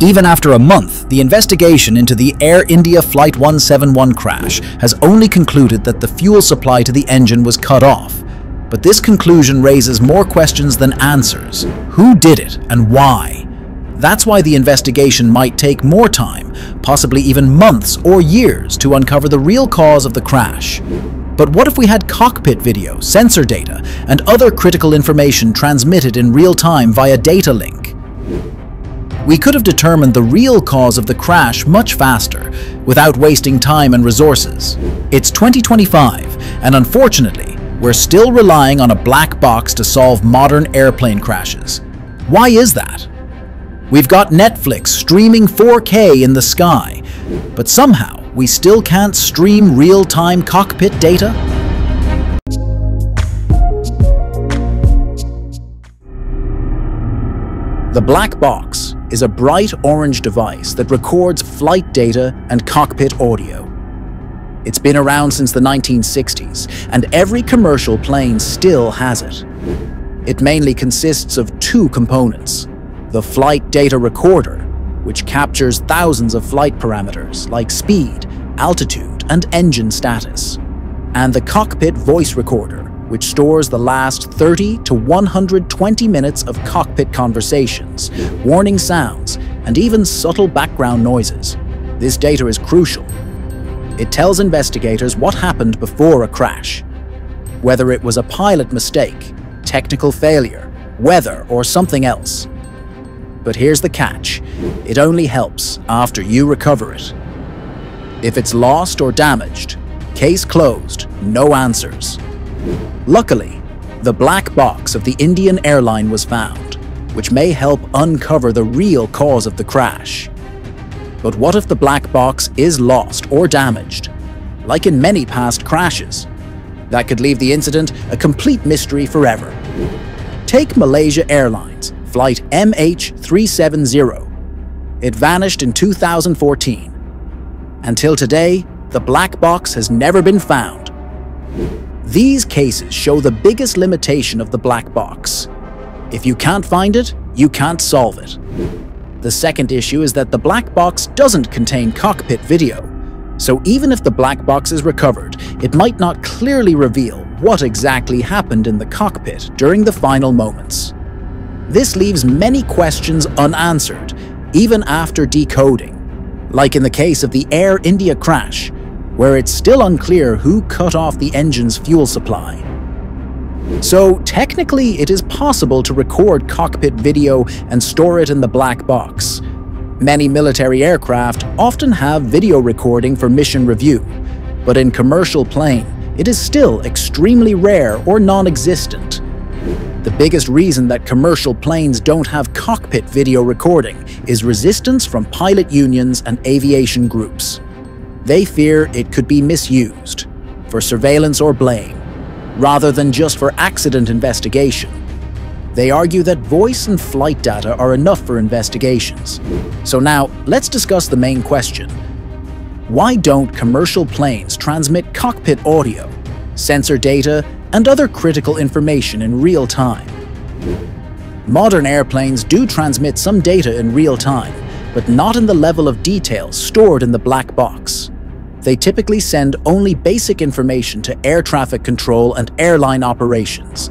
Even after a month, the investigation into the Air India Flight 171 crash has only concluded that the fuel supply to the engine was cut off. But this conclusion raises more questions than answers. Who did it and why? That's why the investigation might take more time, possibly even months or years, to uncover the real cause of the crash. But what if we had cockpit video, sensor data, and other critical information transmitted in real time via data link? We could have determined the real cause of the crash much faster, without wasting time and resources. It's 2025, and unfortunately, we're still relying on a black box to solve modern airplane crashes. Why is that? We've got Netflix streaming 4K in the sky, but somehow we still can't stream real-time cockpit data? The black box is a bright orange device that records flight data and cockpit audio. It's been around since the 1960s, and every commercial plane still has it. It mainly consists of two components, the flight data recorder, which captures thousands of flight parameters like speed, altitude, and engine status, and the cockpit voice recorder, which stores the last 30 to 120 minutes of cockpit conversations, warning sounds, and even subtle background noises. This data is crucial. It tells investigators what happened before a crash, whether it was a pilot mistake, technical failure, weather, or something else. But here's the catch. It only helps after you recover it. If it's lost or damaged, case closed, no answers. Luckily, the black box of the Indian airline was found, which may help uncover the real cause of the crash. But what if the black box is lost or damaged? Like in many past crashes. That could leave the incident a complete mystery forever. Take Malaysia Airlines, flight MH370. It vanished in 2014. Until today, the black box has never been found. These cases show the biggest limitation of the black box. If you can't find it, you can't solve it. The second issue is that the black box doesn't contain cockpit video. So even if the black box is recovered, it might not clearly reveal what exactly happened in the cockpit during the final moments. This leaves many questions unanswered, even after decoding, like in the case of the Air India crash, where it's still unclear who cut off the engine's fuel supply. So technically it is possible to record cockpit video and store it in the black box. Many military aircraft often have video recording for mission review, but in commercial plane, it is still extremely rare or non-existent. The biggest reason that commercial planes don't have cockpit video recording is resistance from pilot unions and aviation groups. They fear it could be misused for surveillance or blame, rather than just for accident investigation. They argue that voice and flight data are enough for investigations. So now, let's discuss the main question. Why don't commercial planes transmit cockpit audio, sensor data, and other critical information in real time? Modern airplanes do transmit some data in real time, but not in the level of detail stored in the black box they typically send only basic information to air traffic control and airline operations,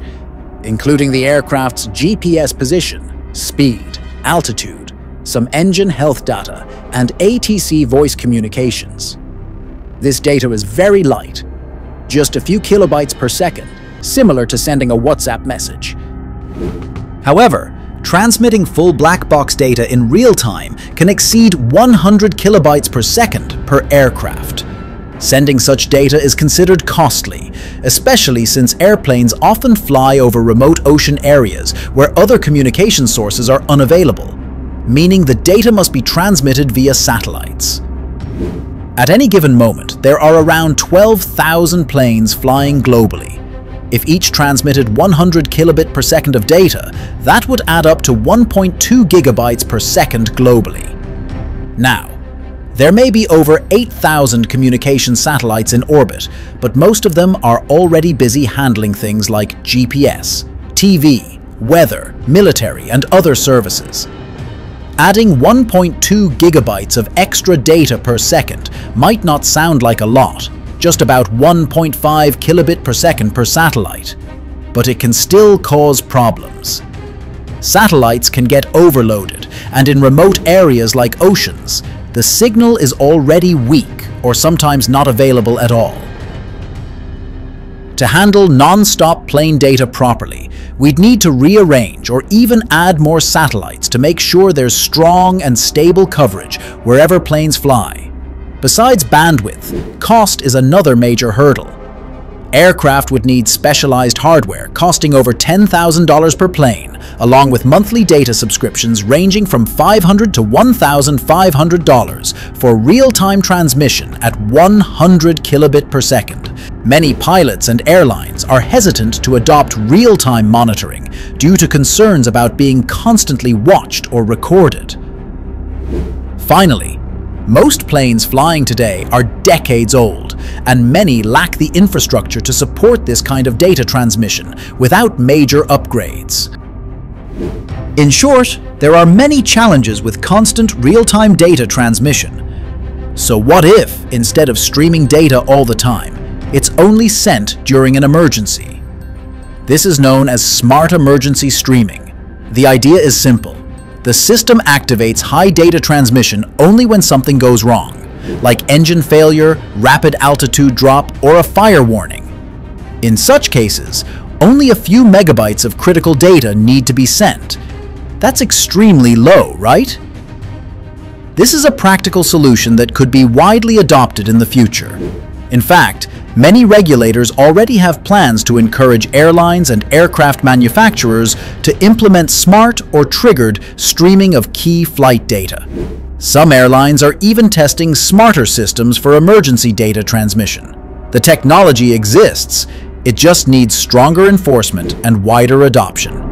including the aircraft's GPS position, speed, altitude, some engine health data, and ATC voice communications. This data is very light, just a few kilobytes per second, similar to sending a WhatsApp message. However, transmitting full black box data in real time can exceed 100 kilobytes per second per aircraft. Sending such data is considered costly, especially since airplanes often fly over remote ocean areas where other communication sources are unavailable, meaning the data must be transmitted via satellites. At any given moment, there are around 12,000 planes flying globally. If each transmitted 100 kilobit per second of data, that would add up to 1.2 gigabytes per second globally. Now, there may be over 8,000 communication satellites in orbit, but most of them are already busy handling things like GPS, TV, weather, military, and other services. Adding 1.2 gigabytes of extra data per second might not sound like a lot, just about 1.5 kilobit per second per satellite, but it can still cause problems. Satellites can get overloaded, and in remote areas like oceans, the signal is already weak or sometimes not available at all. To handle non-stop plane data properly, we'd need to rearrange or even add more satellites to make sure there's strong and stable coverage wherever planes fly. Besides bandwidth, cost is another major hurdle. Aircraft would need specialized hardware costing over $10,000 per plane, along with monthly data subscriptions ranging from $500 to $1,500 for real-time transmission at 100 kilobit per second. Many pilots and airlines are hesitant to adopt real-time monitoring due to concerns about being constantly watched or recorded. Finally, most planes flying today are decades old, and many lack the infrastructure to support this kind of data transmission without major upgrades. In short, there are many challenges with constant real-time data transmission. So what if, instead of streaming data all the time, it's only sent during an emergency? This is known as Smart Emergency Streaming. The idea is simple the system activates high data transmission only when something goes wrong, like engine failure, rapid altitude drop, or a fire warning. In such cases, only a few megabytes of critical data need to be sent. That's extremely low, right? This is a practical solution that could be widely adopted in the future. In fact, many regulators already have plans to encourage airlines and aircraft manufacturers to implement smart or triggered streaming of key flight data. Some airlines are even testing smarter systems for emergency data transmission. The technology exists, it just needs stronger enforcement and wider adoption.